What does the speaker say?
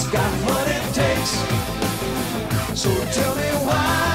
It's got what it takes. So tell me why.